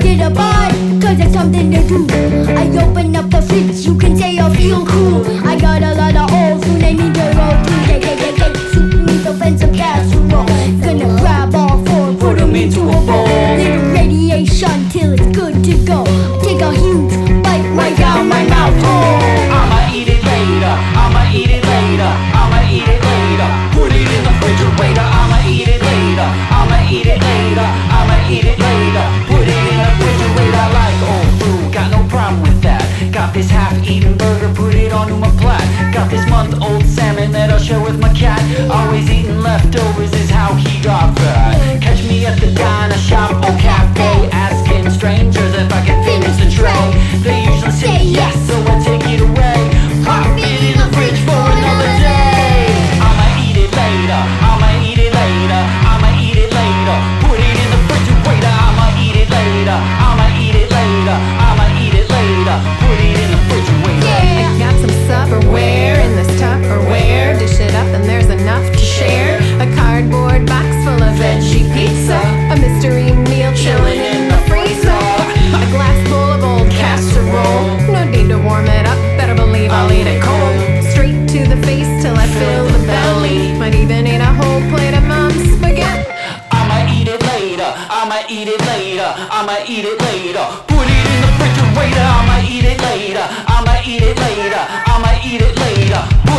Get a bite, cause it's something to do. I open up the fridge, you can say I feel cool. I got a lot of holes, soon they need to roll through. Yeah, yeah, yeah, yeah. Soup needs offensive casserole. Gonna grab all four, put 'em into a bowl. Little radiation till it's good to go. Take a huge bite right down my mouth hole. That. Got this half-eaten burger. Put it onto my plat. Got this month-old salmon that I'll share with my cat. Always eating leftovers is how he got fat. Catch me at the diner shop or cafe, asking strangers if I can finish the tray. They usually say yes, so I take it away. Pop it in the fridge for another day. I'ma eat it later. I'ma eat it later. I'ma eat it later. Put it in the refrigerator. I'ma eat it later. I'ma eat it later. I'ma eat it later. Put it in the refrigerator. I'ma eat it later. I'ma eat it later. I'ma eat it later.